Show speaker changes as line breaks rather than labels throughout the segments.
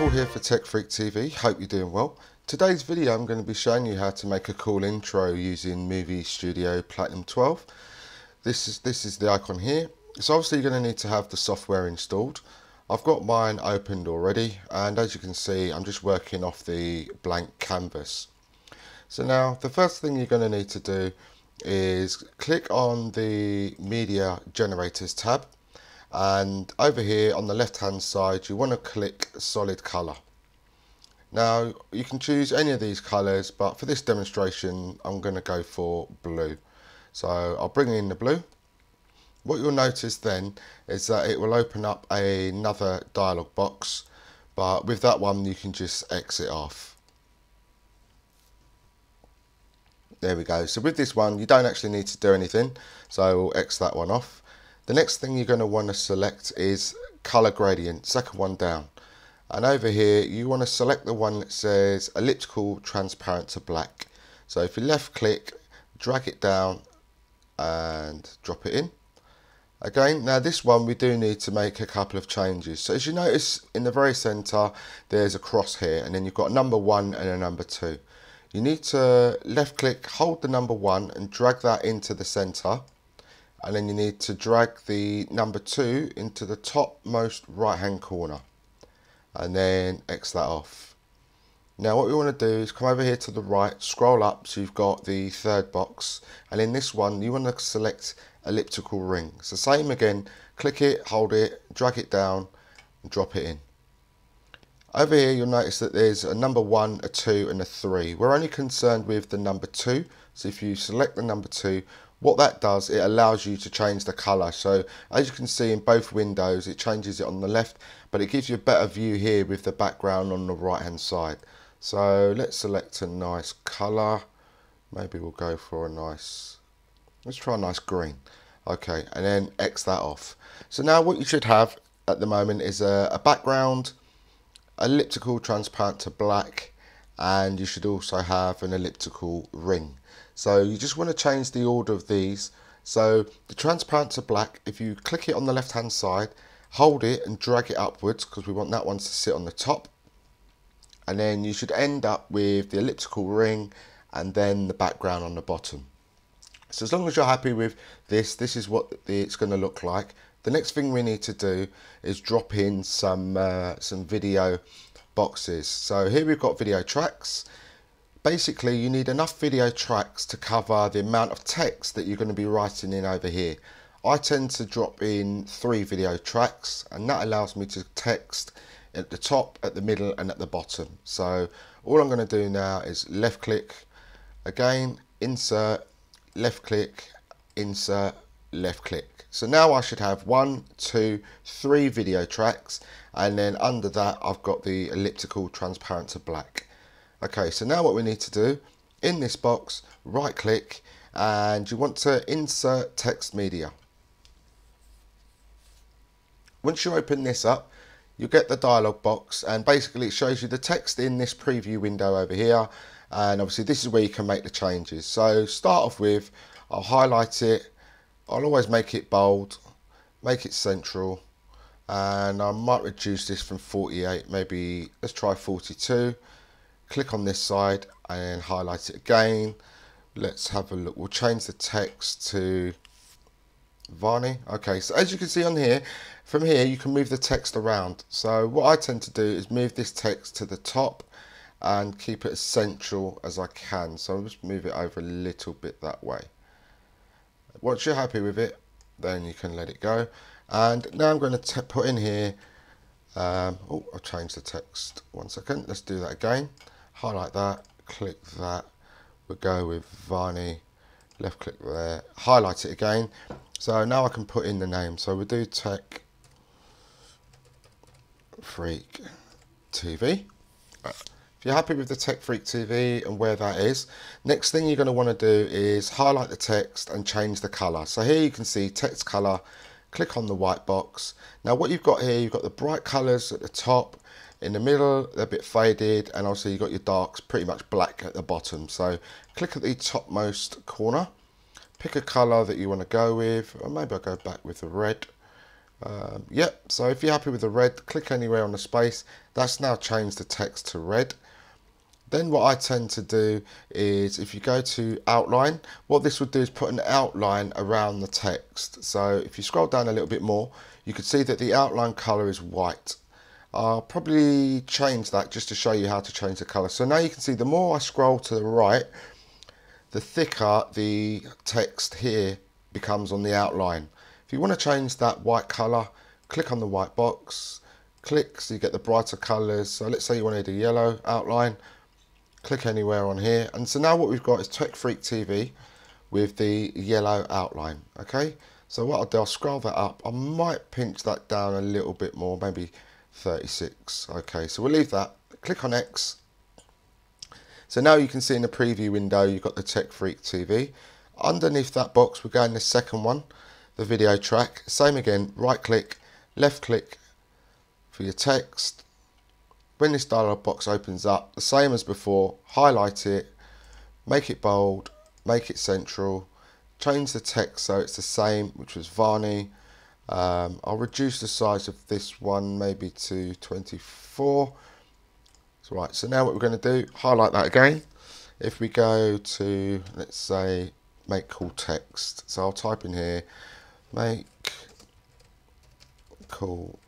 Paul here for Tech Freak TV, hope you're doing well. Today's video I'm going to be showing you how to make a cool intro using Movie Studio Platinum 12. This is, this is the icon here. So obviously you're going to need to have the software installed. I've got mine opened already and as you can see I'm just working off the blank canvas. So now the first thing you're going to need to do is click on the media generators tab and over here on the left hand side you want to click solid color. Now you can choose any of these colors but for this demonstration I'm going to go for blue. So I'll bring in the blue. What you'll notice then is that it will open up another dialog box but with that one you can just exit off. There we go. So with this one you don't actually need to do anything so we'll X that one off the next thing you're going to want to select is color gradient, second one down. And over here, you want to select the one that says elliptical transparent to black. So if you left click, drag it down and drop it in. Again, now this one we do need to make a couple of changes. So as you notice in the very center, there's a cross here and then you've got a number one and a number two. You need to left click, hold the number one and drag that into the center and then you need to drag the number two into the topmost right hand corner and then X that off. Now what we want to do is come over here to the right, scroll up so you've got the third box and in this one you want to select elliptical ring. So same again, click it, hold it, drag it down and drop it in. Over here you'll notice that there's a number one, a two and a three. We're only concerned with the number two. So if you select the number two, what that does, it allows you to change the color. So as you can see in both windows, it changes it on the left, but it gives you a better view here with the background on the right hand side. So let's select a nice color. Maybe we'll go for a nice, let's try a nice green. Okay, and then X that off. So now what you should have at the moment is a, a background elliptical transparent to black and you should also have an elliptical ring. So you just want to change the order of these. So the transparent to black, if you click it on the left hand side, hold it and drag it upwards because we want that one to sit on the top. And then you should end up with the elliptical ring and then the background on the bottom. So as long as you're happy with this, this is what it's going to look like. The next thing we need to do is drop in some uh, some video boxes. So here we've got video tracks. Basically, you need enough video tracks to cover the amount of text that you're going to be writing in over here. I tend to drop in three video tracks and that allows me to text at the top, at the middle and at the bottom. So all I'm going to do now is left click, again, insert, left click, insert, left click. So now I should have one, two, three video tracks and then under that I've got the elliptical transparent to black. Okay, so now what we need to do, in this box, right click and you want to insert text media. Once you open this up, you get the dialog box and basically it shows you the text in this preview window over here and obviously this is where you can make the changes. So start off with, I'll highlight it I'll always make it bold, make it central, and I might reduce this from 48, maybe let's try 42. Click on this side and highlight it again. Let's have a look. We'll change the text to Varney. Okay, so as you can see on here, from here you can move the text around. So what I tend to do is move this text to the top and keep it as central as I can. So I'll just move it over a little bit that way. Once you're happy with it, then you can let it go. And now I'm going to put in here, um, oh, I'll change the text. One second, let's do that again. Highlight that, click that. We'll go with Varney, left click there, highlight it again. So now I can put in the name. So we'll do Tech Freak TV. If you're happy with the Tech Freak TV and where that is, next thing you're going to want to do is highlight the text and change the color. So here you can see text color, click on the white box. Now what you've got here, you've got the bright colors at the top, in the middle a bit faded and also you've got your darks pretty much black at the bottom. So click at the topmost corner, pick a color that you want to go with, or maybe I'll go back with the red Um, yep, so if you're happy with the red, click anywhere on the space. That's now changed the text to red. Then what I tend to do is if you go to outline, what this would do is put an outline around the text. So if you scroll down a little bit more, you can see that the outline color is white. I'll probably change that just to show you how to change the color. So now you can see the more I scroll to the right, the thicker the text here becomes on the outline. If you want to change that white color, click on the white box, click so you get the brighter colors. So let's say you want wanted a yellow outline, click anywhere on here and so now what we've got is Tech Freak TV with the yellow outline okay so what I'll do I'll scroll that up I might pinch that down a little bit more maybe 36 okay so we'll leave that. Click on X. So now you can see in the preview window you've got the Tech Freak TV underneath that box we're going to the second one the video track. Same again right click left click for your text. When this dialog box opens up, the same as before, highlight it, make it bold, make it central, change the text so it's the same, which was Varney. Um, I'll reduce the size of this one maybe to 24. So, right, so now what we're going to do, highlight that again. If we go to, let's say, make call text. So I'll type in here, make call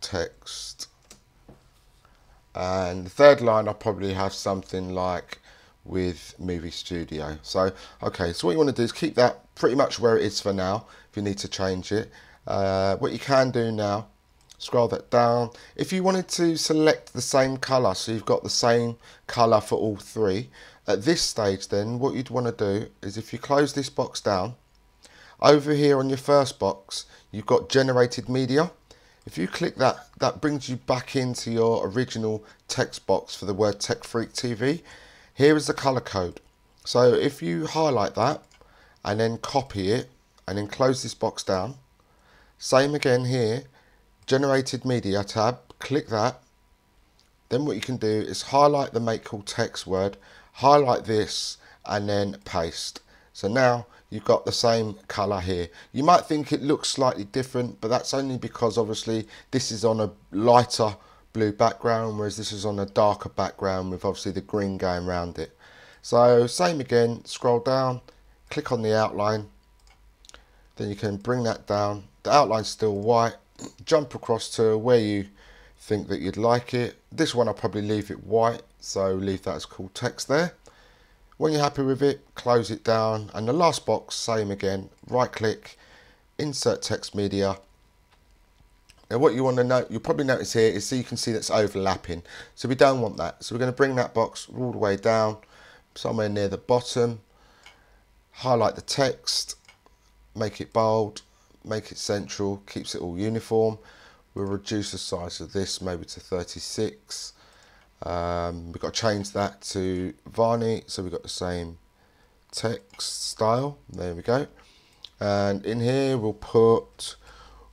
text and the third line I'll probably have something like with movie studio. So okay so what you want to do is keep that pretty much where it is for now if you need to change it. Uh, what you can do now scroll that down. If you wanted to select the same color so you've got the same color for all three at this stage then what you'd want to do is if you close this box down over here on your first box you've got generated media. If you click that, that brings you back into your original text box for the word Tech Freak TV. Here is the color code. So if you highlight that and then copy it and then close this box down, same again here, generated media tab, click that. Then what you can do is highlight the make call text word, highlight this and then paste. So now you've got the same color here. You might think it looks slightly different, but that's only because obviously this is on a lighter blue background, whereas this is on a darker background with obviously the green going around it. So same again, scroll down, click on the outline, then you can bring that down. The outline's still white, jump across to where you think that you'd like it. This one I'll probably leave it white, so leave that as cool text there. When you're happy with it, close it down. And the last box, same again, right click, insert text media. Now what you want to note, you'll probably notice here is so you can see that's overlapping. So we don't want that. So we're going to bring that box all the way down, somewhere near the bottom. Highlight the text, make it bold, make it central, keeps it all uniform. We'll reduce the size of this maybe to 36. Um, we've got to change that to Varney, so we've got the same text style. There we go. And in here we'll put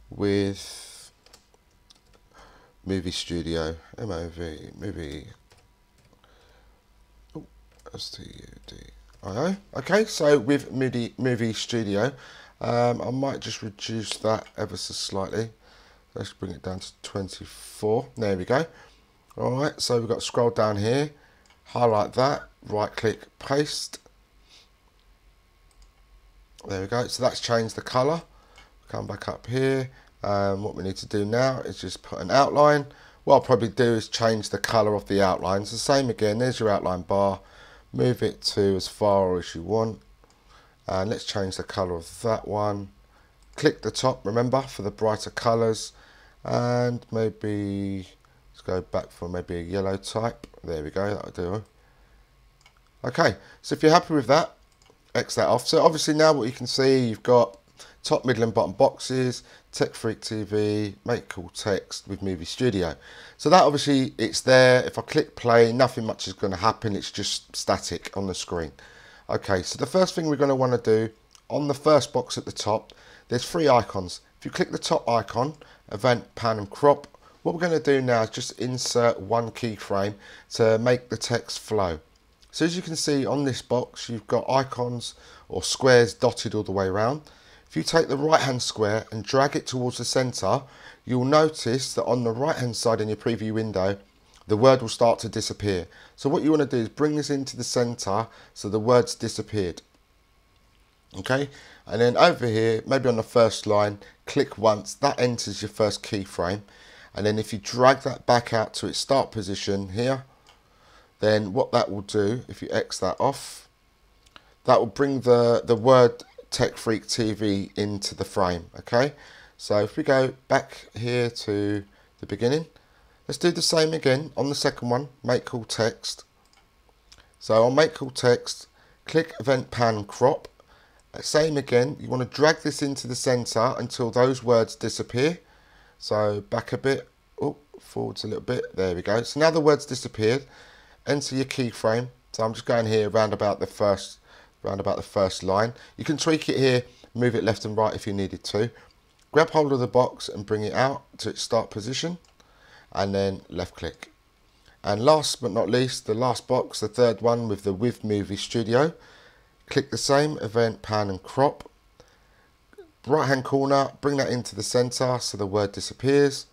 with Movie Studio, M-O-V, Movie, oh, S-T-U-D-I-O. Okay, so with Movie, movie Studio, um, I might just reduce that ever so slightly. Let's bring it down to 24. There we go. Alright, so we've got scroll down here, highlight that, right click, paste. There we go, so that's changed the colour. Come back up here, um, what we need to do now is just put an outline. What I'll probably do is change the colour of the outline. It's the same again, there's your outline bar. Move it to as far as you want. And let's change the colour of that one. Click the top, remember, for the brighter colours. And maybe let's go back for maybe a yellow type. There we go, that'll do. Okay, so if you're happy with that, X that off. So obviously now what you can see, you've got top, middle and bottom boxes, Tech Freak TV, make cool text with Movie Studio. So that obviously, it's there. If I click play, nothing much is going to happen. It's just static on the screen. Okay, so the first thing we're going to want to do, on the first box at the top, there's three icons. If you click the top icon, event, pan and crop, what we're going to do now is just insert one keyframe to make the text flow. So as you can see on this box, you've got icons or squares dotted all the way around. If you take the right hand square and drag it towards the center, you'll notice that on the right hand side in your preview window, the word will start to disappear. So what you want to do is bring this into the center so the word's disappeared. Okay, and then over here, maybe on the first line, click once, that enters your first keyframe. And then if you drag that back out to its start position here, then what that will do, if you X that off, that will bring the, the word Tech Freak TV into the frame, okay? So if we go back here to the beginning, let's do the same again on the second one, make call text. So on make call text, click event pan crop. Same again, you want to drag this into the center until those words disappear. So back a bit, oh, forwards a little bit, there we go. So now the words disappeared enter your keyframe. So I'm just going here around about the first around about the first line. You can tweak it here, move it left and right if you needed to. Grab hold of the box and bring it out to its start position and then left click. And last but not least, the last box, the third one with the with movie studio. Click the same event, pan and crop. Right hand corner, bring that into the center so the word disappears.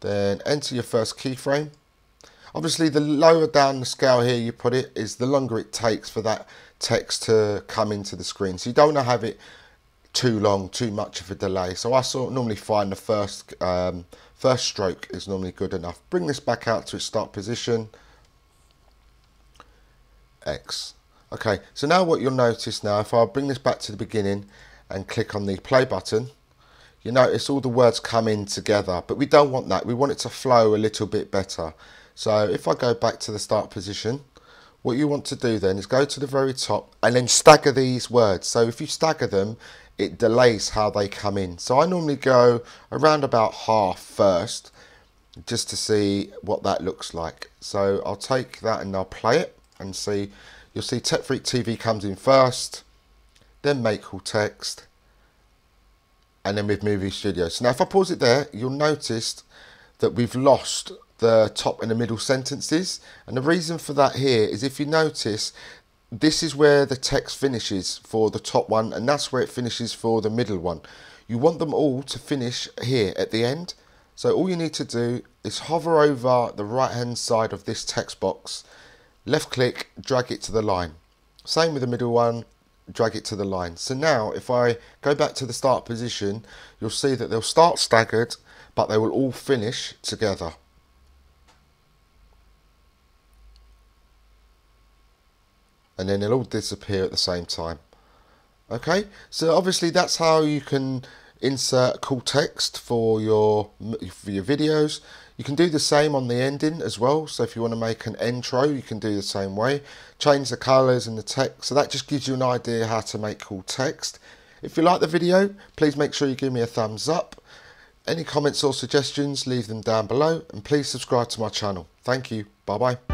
Then enter your first keyframe Obviously, the lower down the scale here you put it is the longer it takes for that text to come into the screen. So you don't want to have it too long, too much of a delay. So I sort of normally find the first um, first stroke is normally good enough. Bring this back out to its start position. X. Okay, so now what you'll notice now, if I bring this back to the beginning and click on the play button, you notice all the words come in together, but we don't want that. We want it to flow a little bit better. So if I go back to the start position, what you want to do then is go to the very top and then stagger these words. So if you stagger them, it delays how they come in. So I normally go around about half first, just to see what that looks like. So I'll take that and I'll play it and see. You'll see Tech Freak TV comes in first, then Make Call Text, and then with Movie Studio. So now if I pause it there, you'll notice that we've lost the top and the middle sentences. And the reason for that here is if you notice, this is where the text finishes for the top one and that's where it finishes for the middle one. You want them all to finish here at the end. So all you need to do is hover over the right hand side of this text box, left click, drag it to the line. Same with the middle one, drag it to the line. So now if I go back to the start position, you'll see that they'll start staggered, but they will all finish together. And then they'll all disappear at the same time. Okay, so obviously that's how you can insert cool text for your for your videos. You can do the same on the ending as well. So if you want to make an intro, you can do the same way. Change the colors and the text. So that just gives you an idea how to make cool text. If you like the video, please make sure you give me a thumbs up. Any comments or suggestions, leave them down below. And please subscribe to my channel. Thank you. Bye-bye.